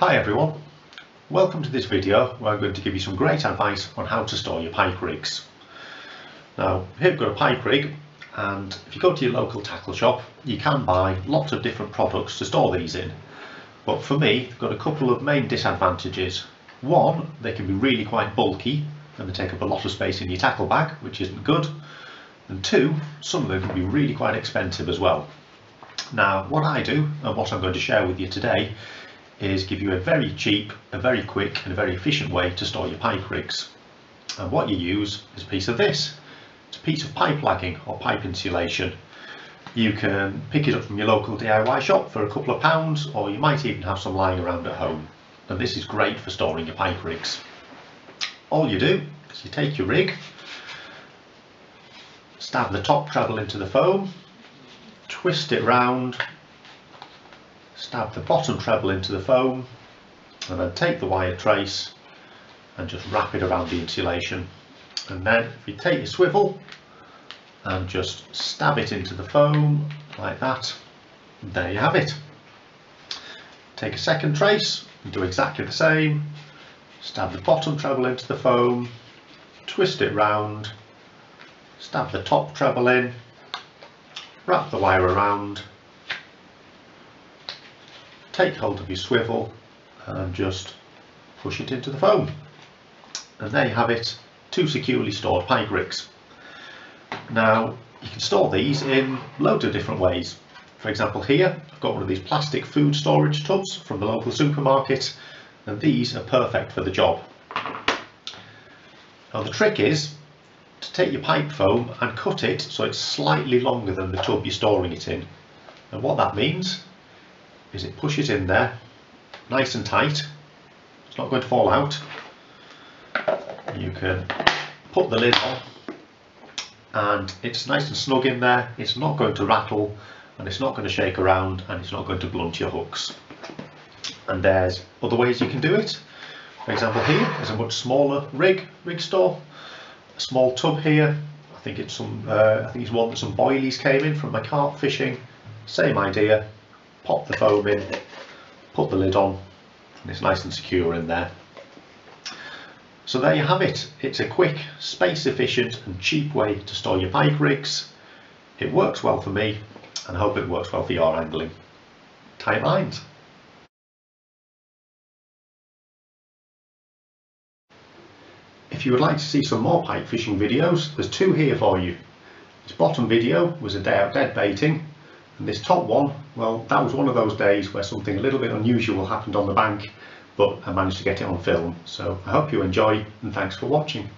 Hi everyone, welcome to this video where I'm going to give you some great advice on how to store your pike rigs. Now here we've got a pike rig and if you go to your local tackle shop you can buy lots of different products to store these in but for me they've got a couple of main disadvantages. One, they can be really quite bulky and they take up a lot of space in your tackle bag which isn't good and two, some of them can be really quite expensive as well. Now what I do and what I'm going to share with you today is give you a very cheap, a very quick and a very efficient way to store your pike rigs. And what you use is a piece of this. It's a piece of pipe lagging or pipe insulation. You can pick it up from your local DIY shop for a couple of pounds or you might even have some lying around at home. And this is great for storing your pike rigs. All you do is you take your rig, stab the top treble into the foam, twist it round stab the bottom treble into the foam and then take the wire trace and just wrap it around the insulation. And then if you take your swivel and just stab it into the foam like that there you have it. Take a second trace and do exactly the same. Stab the bottom treble into the foam twist it round stab the top treble in wrap the wire around take hold of your swivel and just push it into the foam. And there you have it, two securely stored pike rigs. Now you can store these in loads of different ways. For example here, I've got one of these plastic food storage tubs from the local supermarket and these are perfect for the job. Now the trick is to take your pipe foam and cut it so it's slightly longer than the tub you're storing it in. And what that means is it pushes in there nice and tight. It's not going to fall out. You can put the lid on and it's nice and snug in there. It's not going to rattle and it's not going to shake around and it's not going to blunt your hooks. And there's other ways you can do it. For example here is a much smaller rig rig store. A small tub here. I think it's some uh, I think it's one that some boilies came in from my carp fishing. Same idea pop the foam in, put the lid on, and it's nice and secure in there. So there you have it. It's a quick, space efficient and cheap way to store your pike rigs. It works well for me and I hope it works well for your angling. Tight lines. If you would like to see some more pike fishing videos, there's two here for you. This bottom video was a day out dead baiting and this top one, well, that was one of those days where something a little bit unusual happened on the bank, but I managed to get it on film. So I hope you enjoy and thanks for watching.